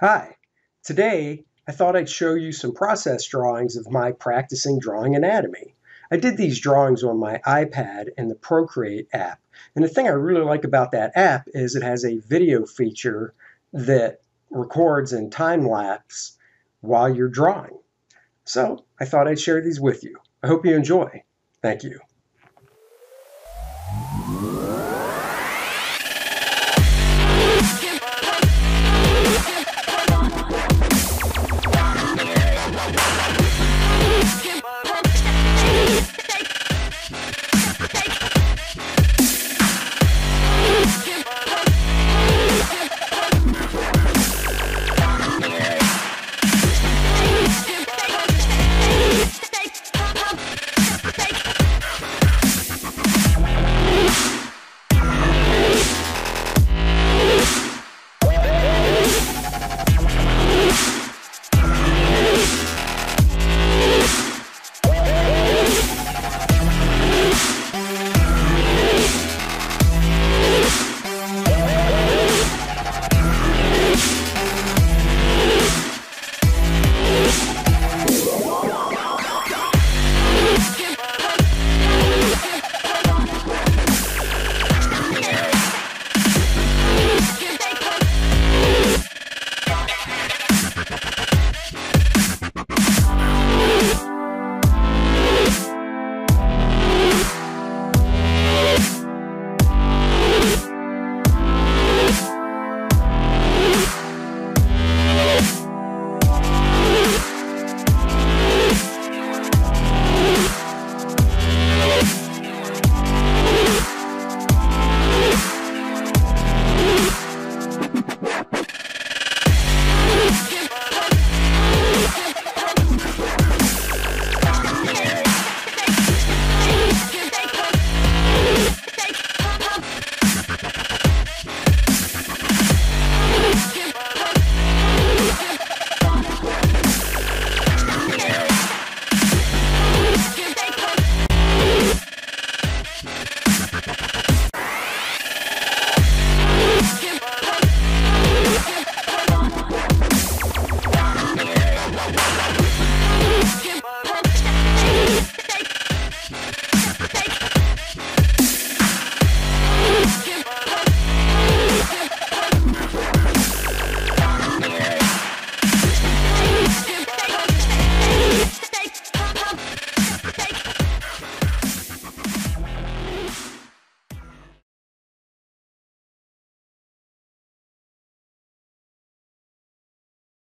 Hi, today I thought I'd show you some process drawings of my practicing drawing anatomy. I did these drawings on my iPad and the Procreate app, and the thing I really like about that app is it has a video feature that records and time lapse while you're drawing. So I thought I'd share these with you. I hope you enjoy. Thank you.